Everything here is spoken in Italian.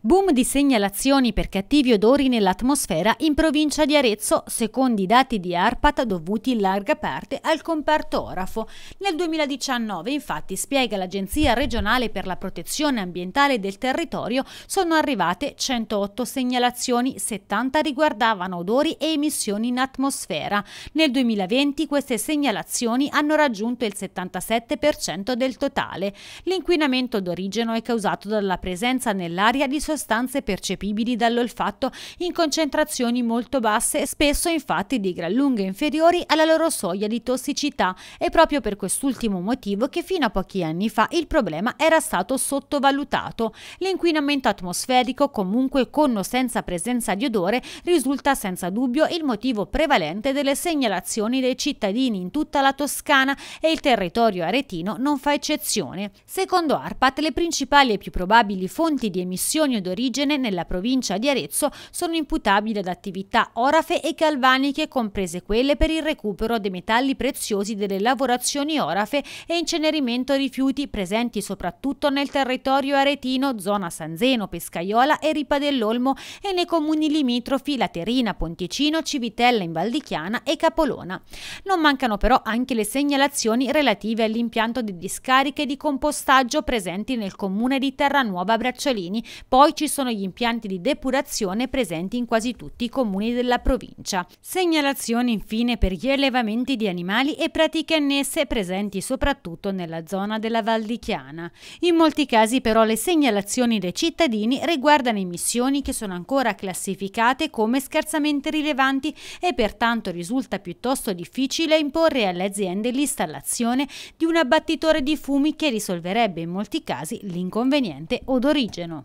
Boom di segnalazioni per cattivi odori nell'atmosfera in provincia di Arezzo, secondo i dati di ARPAT dovuti in larga parte al comparto orafo. Nel 2019, infatti, spiega l'Agenzia regionale per la protezione ambientale del territorio, sono arrivate 108 segnalazioni, 70 riguardavano odori e emissioni in atmosfera. Nel 2020 queste segnalazioni hanno raggiunto il 77% del totale. L'inquinamento d'origine è causato dalla presenza nell'aria di sostanze percepibili dall'olfatto in concentrazioni molto basse, spesso infatti di gran lunga inferiori alla loro soglia di tossicità. È proprio per quest'ultimo motivo che fino a pochi anni fa il problema era stato sottovalutato. L'inquinamento atmosferico, comunque con o senza presenza di odore, risulta senza dubbio il motivo prevalente delle segnalazioni dei cittadini in tutta la Toscana e il territorio aretino non fa eccezione. Secondo ARPAT, le principali e più probabili fonti di emissioni patrimonio d'origine nella provincia di Arezzo sono imputabili ad attività orafe e galvaniche, comprese quelle per il recupero dei metalli preziosi delle lavorazioni orafe e incenerimento rifiuti presenti soprattutto nel territorio aretino, zona Sanzeno, Pescaiola e Ripa dell'Olmo e nei comuni limitrofi Laterina, Ponticino, Civitella in Valdichiana e Capolona. Non mancano però anche le segnalazioni relative all'impianto di discariche di compostaggio presenti nel comune di Terranuova Bracciolini, poi ci sono gli impianti di depurazione presenti in quasi tutti i comuni della provincia. Segnalazioni infine per gli allevamenti di animali e pratiche annesse presenti soprattutto nella zona della Val di Chiana. In molti casi però le segnalazioni dei cittadini riguardano emissioni che sono ancora classificate come scarsamente rilevanti e pertanto risulta piuttosto difficile imporre alle aziende l'installazione di un abbattitore di fumi che risolverebbe in molti casi l'inconveniente odorigeno.